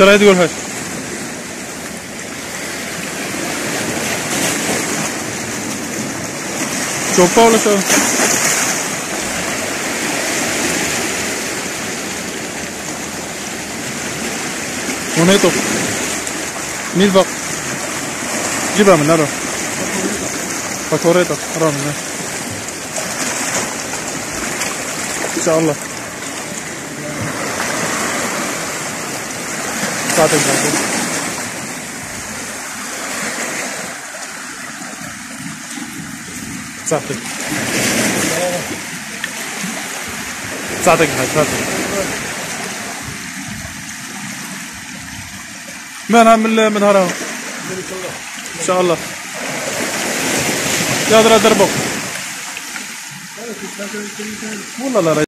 ترى تقول هاي شوفها ولا شو ونيطف مين الباقي جيبها من نرى فاتوريتك حرام إن شاء الله. بعدين ساعتين. ساعتين هاي ساعتين. من من من هرا إن شاء الله. يا دربو. والله لا